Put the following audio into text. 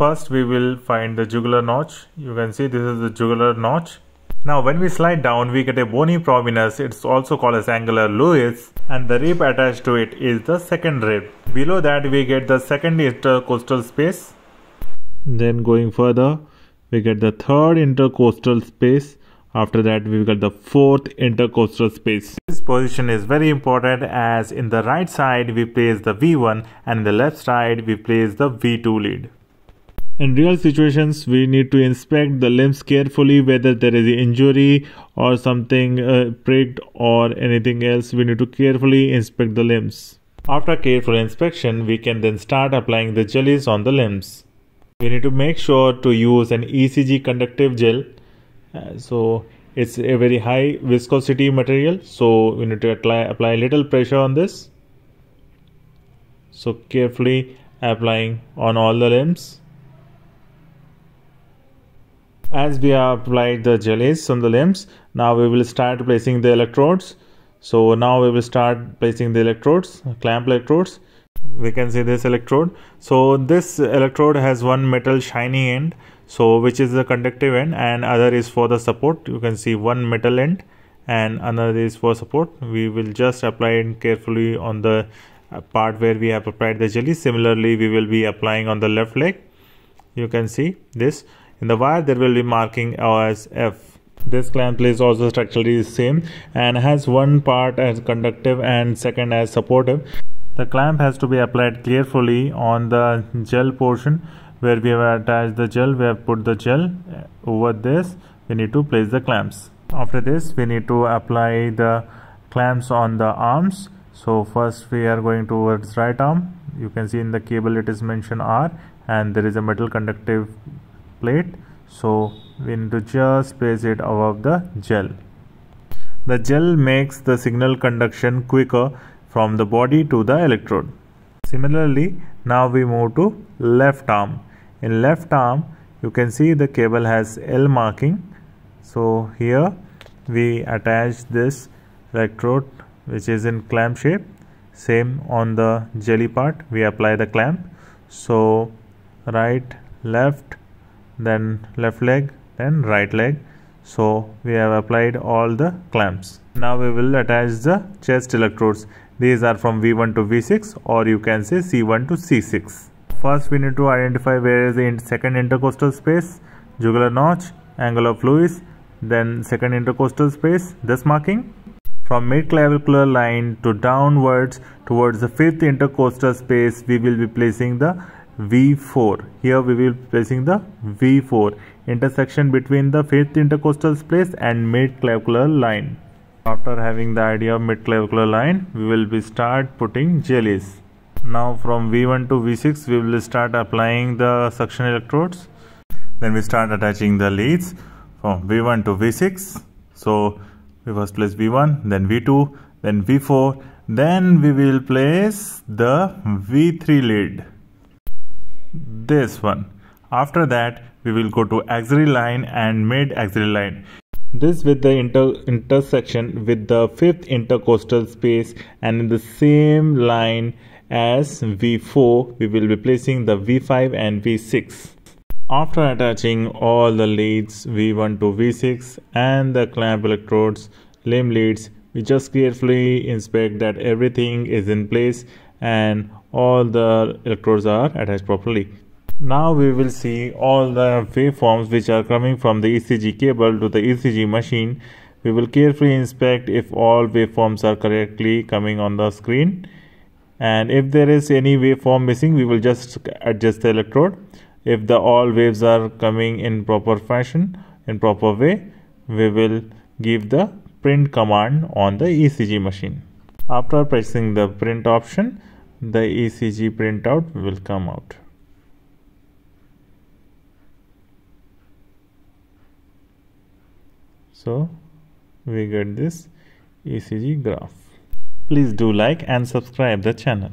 First we will find the jugular notch. You can see this is the jugular notch. Now when we slide down we get a bony prominence. It's also called as angle of Lewis and the rib attached to it is the second rib. Below that we get the second intercostal space. Then going further we get the third intercostal space after that we get the fourth intercostal space this position is very important as in the right side we place the v1 and in the left side we place the v2 lead in real situations we need to inspect the limbs carefully whether there is injury or something uh, pricked or anything else. We need to carefully inspect the limbs. After careful inspection we can then start applying the jellies on the limbs. We need to make sure to use an ECG conductive gel. Uh, so it's a very high viscosity material so we need to apply apply little pressure on this. So carefully applying on all the limbs as we have applied the jellies on the limbs now we will start placing the electrodes. So now we will start placing the electrodes clamp electrodes. We can see this electrode. So this electrode has one metal shiny end so which is the conductive end and other is for the support. You can see one metal end and another is for support. We will just apply it carefully on the uh, part where we have applied the jelly. Similarly we will be applying on the left leg. You can see this in the wire there will be marking as F. This clamp is also structurally the same and has one part as conductive and second as supportive. The clamp has to be applied carefully on the gel portion where we have attached the gel. We have put the gel over this. We need to place the clamps. After this we need to apply the clamps on the arms. So first we are going towards right arm. You can see in the cable it is mentioned R and there is a metal conductive plate. So we need to just place it above the gel the gel makes the signal conduction quicker from the body to the electrode. Similarly now we move to left arm. In left arm you can see the cable has L marking. So here we attach this electrode which is in clamp shape. Same on the jelly part we apply the clamp. So right left then left leg then right leg. So we have applied all the clamps. Now we will attach the chest electrodes. These are from v1 to v6 or you can say c1 to c6 First we need to identify where is the second intercostal space, jugular notch, angle of Lewis, then second intercostal space, this marking. From mid-clavicular line to downwards towards the fifth intercostal space, we will be placing the V4. Here we will placing the V4 intersection between the fifth intercostal space and mid-clavicular line. After having the idea of mid-clavicular line, we will be start putting jellies. Now from v1 to v6 we will start applying the suction electrodes. Then we start attaching the leads from v1 to v6 so we first place v1 then v2 then v4 then we will place the v3 lead this one. After that we will go to axillary line and mid axillary line. This with the inter intersection with the fifth intercostal space and in the same line as V4 we will be placing the V5 and V6 after attaching all the leads V1 to V6 and the clamp electrodes limb leads we just carefully inspect that everything is in place and all the electrodes are attached properly. Now we will see all the waveforms which are coming from the ECG cable to the ECG machine. We will carefully inspect if all waveforms are correctly coming on the screen. And if there is any waveform missing we will just adjust the electrode. If the all waves are coming in proper fashion in proper way we will give the print command on the ECG machine. After pressing the print option the ECG printout will come out so we get this ECG graph Please do like and subscribe the channel.